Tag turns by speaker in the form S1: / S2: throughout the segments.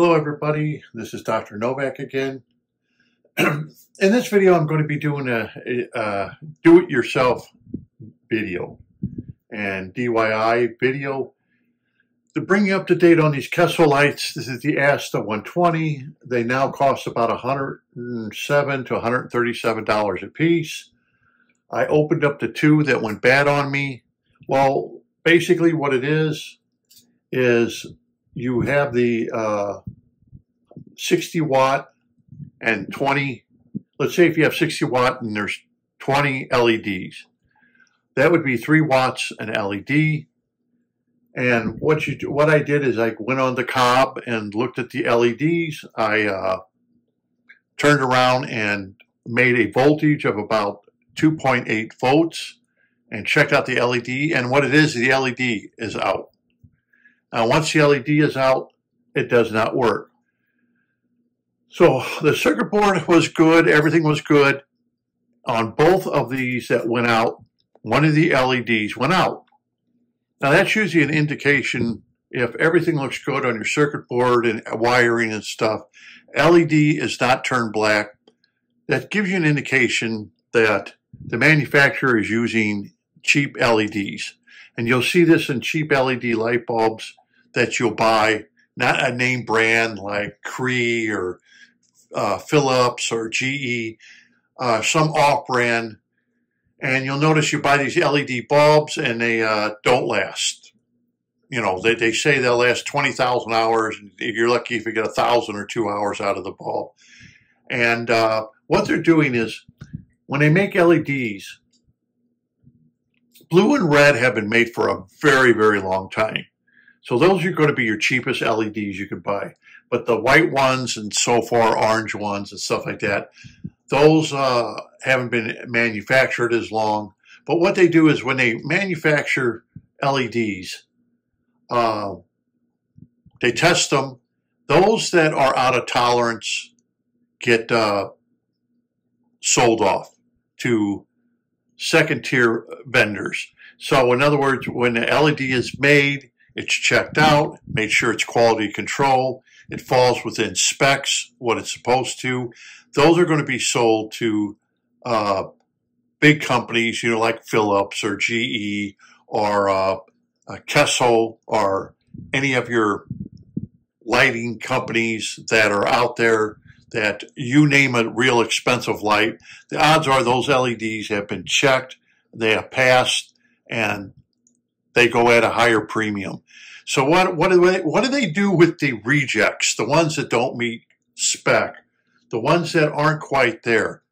S1: Hello everybody, this is Dr. Novak again. In this video I'm going to be doing a, a do-it-yourself video and DIY video to bring you up to date on these Kessil lights. This is the Asta 120. They now cost about 107 to 137 dollars a piece. I opened up the two that went bad on me. Well, basically what it is is you have the uh, 60 watt and 20, let's say if you have 60 watt and there's 20 LEDs, that would be three watts an LED. And what you do, what I did is I went on the cob and looked at the LEDs. I uh, turned around and made a voltage of about 2.8 volts and checked out the LED. And what it is, the LED is out. Now, once the LED is out, it does not work. So the circuit board was good. Everything was good. On both of these that went out, one of the LEDs went out. Now that's usually an indication if everything looks good on your circuit board and wiring and stuff, LED is not turned black. That gives you an indication that the manufacturer is using cheap LEDs. And you'll see this in cheap LED light bulbs that you'll buy, not a name brand like Cree or uh, Philips or GE, uh, some off brand. And you'll notice you buy these LED bulbs and they uh, don't last. You know, they, they say they'll last 20,000 hours. You're lucky if you get a thousand or two hours out of the bulb. And uh, what they're doing is when they make LEDs, blue and red have been made for a very, very long time. So those are going to be your cheapest LEDs you can buy. But the white ones and so far orange ones and stuff like that, those uh, haven't been manufactured as long. But what they do is when they manufacture LEDs, uh, they test them. Those that are out of tolerance get uh, sold off to second tier vendors. So in other words, when the LED is made, it's checked out, made sure it's quality control, it falls within specs, what it's supposed to. Those are going to be sold to uh, big companies, you know, like Philips or GE or uh, uh, Kessil or any of your lighting companies that are out there that you name a real expensive light, the odds are those LEDs have been checked, they have passed, and they go at a higher premium. So what what do they what do they do with the rejects, the ones that don't meet spec, the ones that aren't quite there,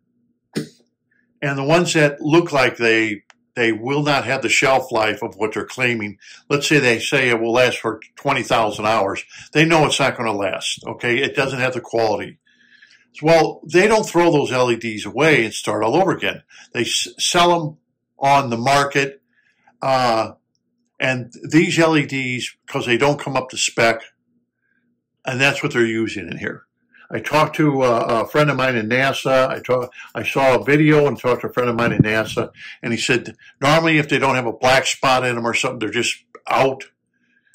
S1: and the ones that look like they they will not have the shelf life of what they're claiming. Let's say they say it will last for 20,000 hours. They know it's not going to last. Okay. It doesn't have the quality. Well, they don't throw those LEDs away and start all over again. They sell them on the market. Uh, and these LEDs, because they don't come up to spec, and that's what they're using in here. I talked to a, a friend of mine in NASA. I talk, I saw a video and talked to a friend of mine in NASA, and he said normally if they don't have a black spot in them or something, they're just out,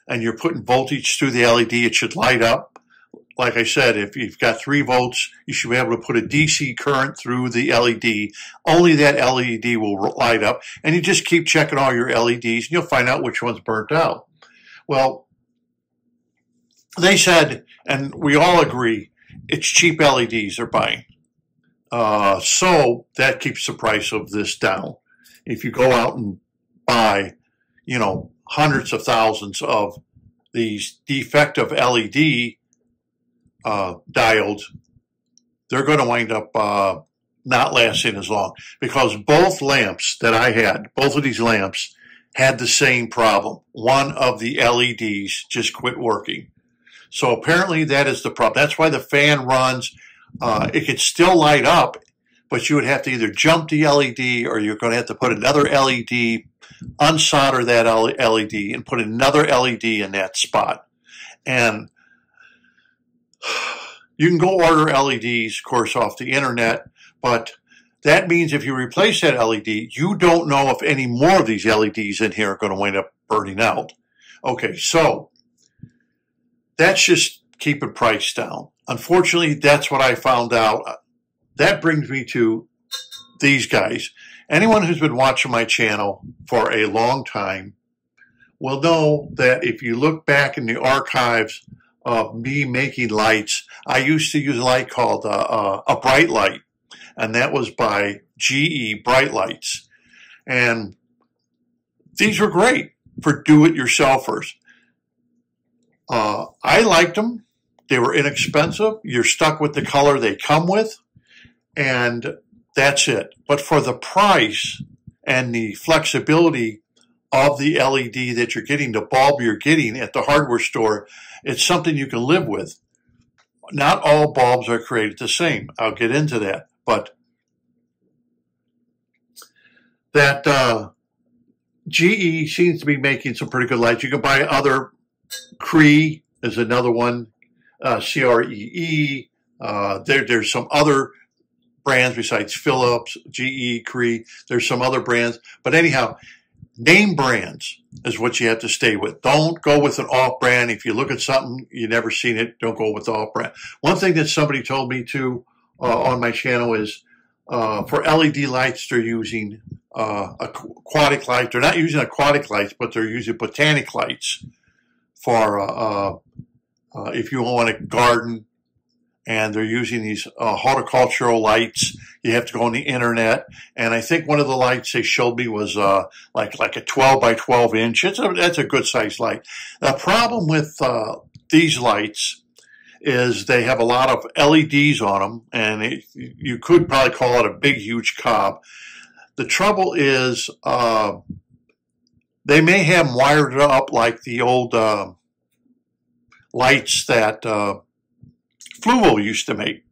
S1: and you're putting voltage through the LED, it should light up like I said, if you've got three volts, you should be able to put a DC current through the LED. Only that LED will light up. And you just keep checking all your LEDs and you'll find out which one's burnt out. Well, they said, and we all agree, it's cheap LEDs they're buying. Uh, so that keeps the price of this down. If you go out and buy, you know, hundreds of thousands of these defective LED uh, they're going to wind up uh, not lasting as long because both lamps that I had, both of these lamps, had the same problem. One of the LEDs just quit working. So apparently that is the problem. That's why the fan runs. Uh, it could still light up, but you would have to either jump the LED or you're going to have to put another LED, unsolder that LED, and put another LED in that spot. And you can go order LEDs, of course, off the internet, but that means if you replace that LED, you don't know if any more of these LEDs in here are going to wind up burning out. Okay, so that's just keeping price down. Unfortunately, that's what I found out. That brings me to these guys. Anyone who's been watching my channel for a long time will know that if you look back in the archives of me making lights, I used to use a light called uh, uh, a bright light, and that was by GE Bright Lights. And these were great for do-it-yourselfers. Uh, I liked them. They were inexpensive. You're stuck with the color they come with, and that's it. But for the price and the flexibility of the LED that you're getting, the bulb you're getting at the hardware store, it's something you can live with. Not all bulbs are created the same. I'll get into that. But that uh, GE seems to be making some pretty good lights. You can buy other Cree is another one, uh, CREE. Uh, there, there's some other brands besides Philips, GE, Cree. There's some other brands, but anyhow, name brands is what you have to stay with. Don't go with an off brand. If you look at something you've never seen it, don't go with the off brand. One thing that somebody told me to uh, on my channel is uh, for LED lights, they're using uh, aquatic lights. They're not using aquatic lights, but they're using botanic lights for uh, uh, uh, if you want a garden and they're using these uh, horticultural lights. You have to go on the internet, and I think one of the lights they showed me was uh, like like a 12 by 12 inch. It's a, that's a good size light. The problem with uh, these lights is they have a lot of LEDs on them, and it, you could probably call it a big, huge cob. The trouble is uh, they may have them wired up like the old uh, lights that uh, Fluval used to make.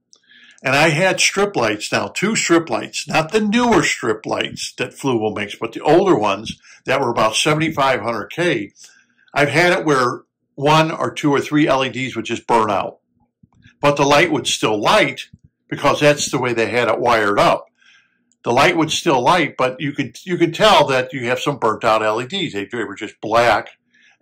S1: And I had strip lights now, two strip lights, not the newer strip lights that Fluval makes, but the older ones that were about 7,500K. I've had it where one or two or three LEDs would just burn out, but the light would still light because that's the way they had it wired up. The light would still light, but you could you could tell that you have some burnt out LEDs. They, they were just black,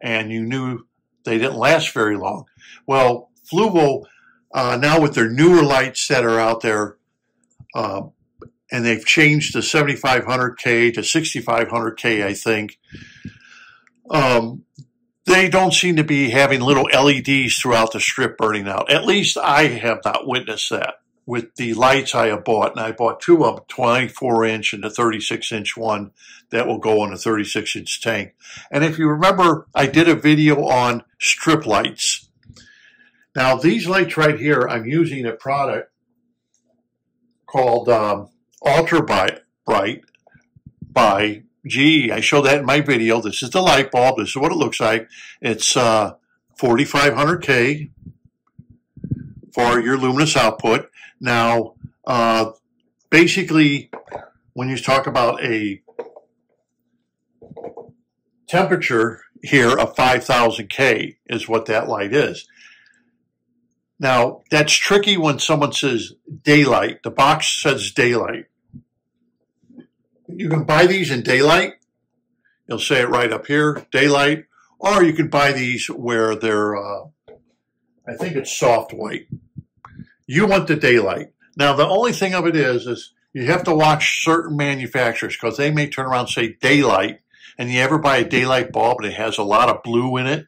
S1: and you knew they didn't last very long. Well, Fluval uh, now with their newer lights that are out there, uh, and they've changed the 7500K to 6500K, I think. Um, they don't seem to be having little LEDs throughout the strip burning out. At least I have not witnessed that with the lights I have bought. And I bought two of them, 24 inch and a 36 inch one that will go on a 36 inch tank. And if you remember, I did a video on strip lights now these lights right here, I'm using a product called um, Ultra Bright, by GE. I show that in my video. This is the light bulb. This is what it looks like. It's uh, 4500K for your luminous output. Now, uh, basically, when you talk about a temperature here of 5000 K is what that light is. Now, that's tricky when someone says daylight. The box says daylight. You can buy these in daylight. You'll say it right up here, daylight. Or you can buy these where they're, uh, I think it's soft white. You want the daylight. Now, the only thing of it is, is you have to watch certain manufacturers because they may turn around and say daylight. And you ever buy a daylight bulb and it has a lot of blue in it?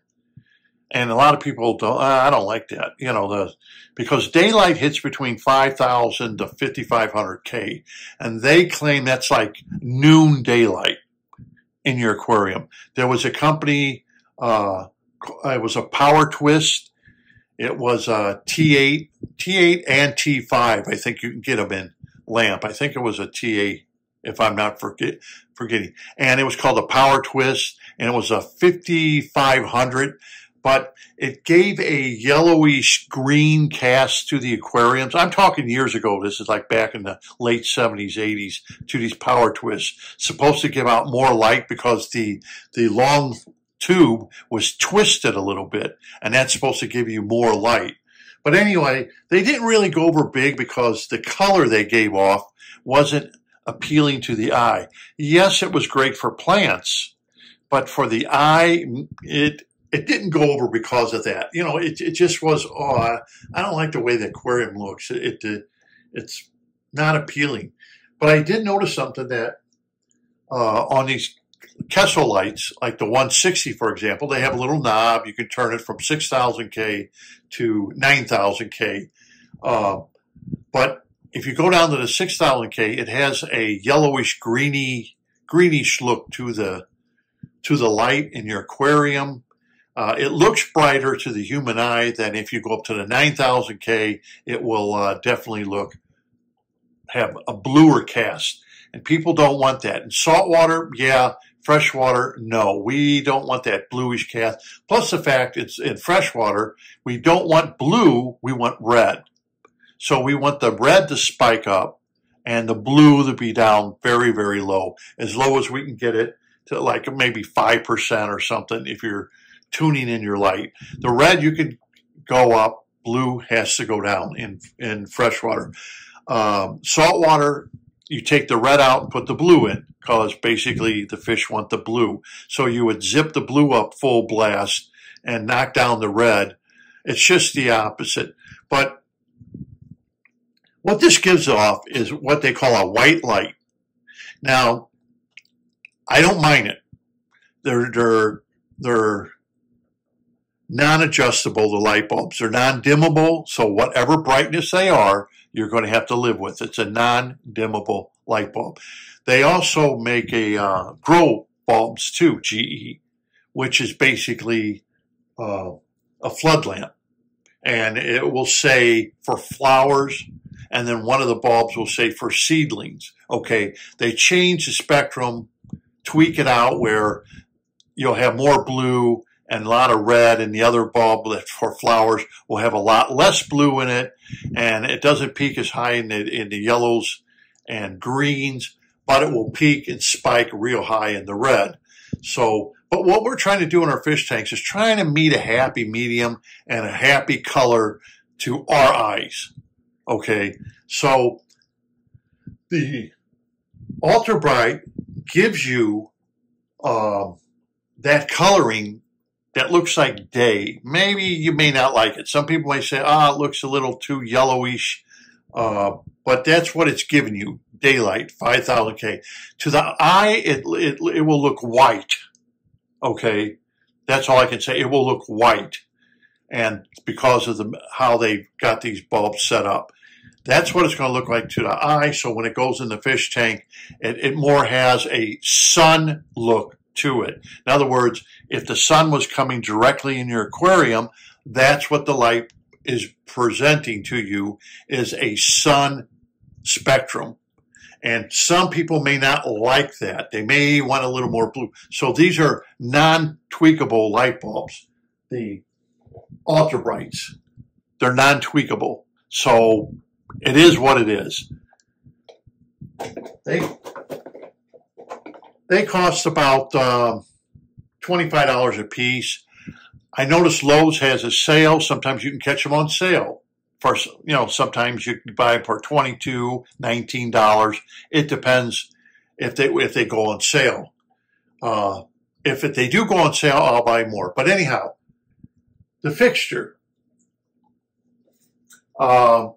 S1: And a lot of people don't. I don't like that, you know, the because daylight hits between five thousand to fifty five hundred k, and they claim that's like noon daylight in your aquarium. There was a company. Uh, it was a Power Twist. It was a T8, T8 and T5. I think you can get them in lamp. I think it was a T8 if I'm not forget, forgetting. And it was called a Power Twist, and it was a 5500 but it gave a yellowish green cast to the aquariums. I'm talking years ago. This is like back in the late 70s, 80s to these power twists. Supposed to give out more light because the, the long tube was twisted a little bit and that's supposed to give you more light. But anyway, they didn't really go over big because the color they gave off wasn't appealing to the eye. Yes, it was great for plants, but for the eye, it it didn't go over because of that. You know, it, it just was, oh, I, don't like the way the aquarium looks. It, it, It's not appealing. But I did notice something that uh, on these Kessil lights, like the 160, for example, they have a little knob. You can turn it from 6,000K to 9,000K. Uh, but if you go down to the 6,000K, it has a yellowish, greeny, greenish look to the to the light in your aquarium. Uh, it looks brighter to the human eye than if you go up to the 9000K. It will uh, definitely look have a bluer cast, and people don't want that. In saltwater, yeah, Freshwater, no, we don't want that bluish cast. Plus the fact it's in freshwater, we don't want blue, we want red. So we want the red to spike up and the blue to be down very, very low, as low as we can get it to like maybe 5% or something if you're tuning in your light. The red you can go up, blue has to go down in, in freshwater. Um, saltwater, you take the red out and put the blue in because basically the fish want the blue. So you would zip the blue up full blast and knock down the red. It's just the opposite. But what this gives off is what they call a white light. Now, I don't mind it. They're, they're, they're non-adjustable, the light bulbs. They're non-dimmable, so whatever brightness they are, you're going to have to live with. It's a non-dimmable light bulb. They also make a uh, grow bulbs too, GE, which is basically uh, a flood lamp. And it will say for flowers, and then one of the bulbs will say for seedlings. Okay, they change the spectrum, tweak it out where you'll have more blue and a lot of red, and the other bulb for flowers will have a lot less blue in it, and it doesn't peak as high in the, in the yellows and greens but it will peak and spike real high in the red. So, but what we're trying to do in our fish tanks is trying to meet a happy medium and a happy color to our eyes. Okay. So the ultra bright gives you, uh, that coloring that looks like day. Maybe you may not like it. Some people may say, ah, it looks a little too yellowish. Uh, but that's what it's giving you daylight, 5000K. To the eye, it, it, it will look white. Okay. That's all I can say. It will look white. And because of the, how they got these bulbs set up. That's what it's going to look like to the eye. So when it goes in the fish tank, it, it more has a sun look to it. In other words, if the sun was coming directly in your aquarium, that's what the light is presenting to you is a sun spectrum. And some people may not like that. They may want a little more blue. So these are non-tweakable light bulbs. The ultra brights, they're non-tweakable. So it is what it is. They they cost about uh, $25 a piece. I notice Lowe's has a sale. Sometimes you can catch them on sale for you know sometimes you can buy for $22, 19 dollars it depends if they if they go on sale uh, if it, they do go on sale i'll buy more but anyhow the fixture uh,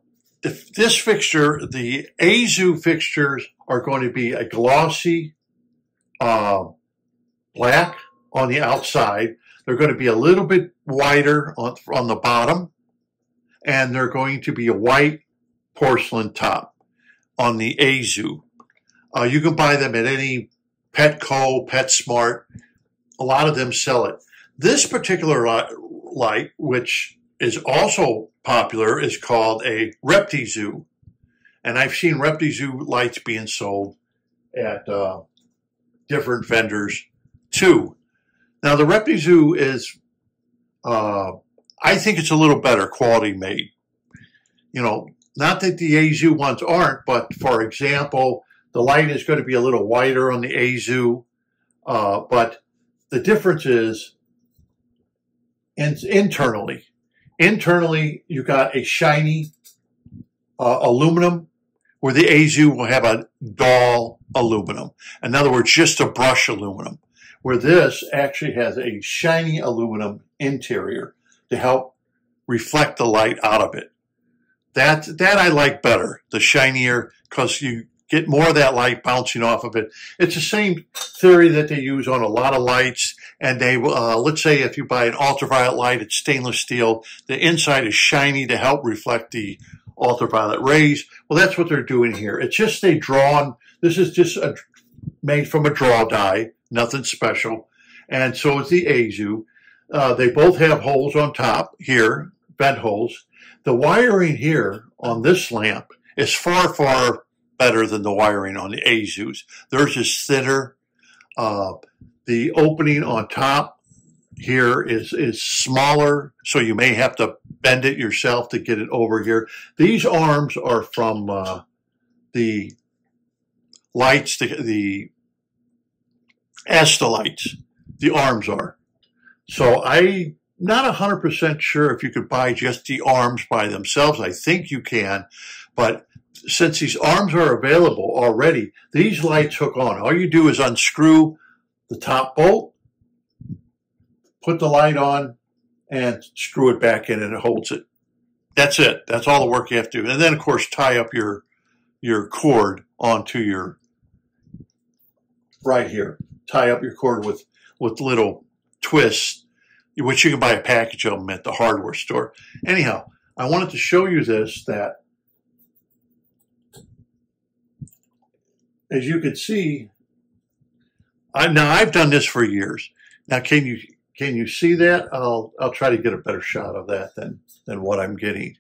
S1: this fixture the azu fixtures are going to be a glossy uh, black on the outside they're going to be a little bit wider on, on the bottom and they're going to be a white porcelain top on the Azu. Uh, you can buy them at any Petco, PetSmart. A lot of them sell it. This particular light, which is also popular, is called a ReptiZoo. And I've seen ReptiZoo lights being sold at uh, different vendors too. Now, the ReptiZoo is uh, I think it's a little better quality made. You know, not that the Azu ones aren't, but for example, the light is going to be a little wider on the Azu, uh, but the difference is in, internally. Internally, you got a shiny uh, aluminum where the Azu will have a dull aluminum. In other words, just a brush aluminum. where this actually has a shiny aluminum interior to help reflect the light out of it. That, that I like better, the shinier, because you get more of that light bouncing off of it. It's the same theory that they use on a lot of lights. And they, uh, let's say if you buy an ultraviolet light, it's stainless steel. The inside is shiny to help reflect the ultraviolet rays. Well, that's what they're doing here. It's just a drawn, this is just a, made from a draw die, nothing special. And so is the Azu. Uh, they both have holes on top here, vent holes. The wiring here on this lamp is far, far better than the wiring on the Azus. Theirs is thinner. Uh, the opening on top here is, is smaller, so you may have to bend it yourself to get it over here. These arms are from uh, the lights, the, the Astolites, the arms are. So I'm not 100% sure if you could buy just the arms by themselves. I think you can, but since these arms are available already, these lights hook on. All you do is unscrew the top bolt, put the light on, and screw it back in and it holds it. That's it. That's all the work you have to do. And then, of course, tie up your your cord onto your right here. Tie up your cord with with little twists, which you can buy a package of them at the hardware store. Anyhow, I wanted to show you this that as you can see, I, now I've done this for years. Now, can you can you see that? I'll I'll try to get a better shot of that than than what I'm getting.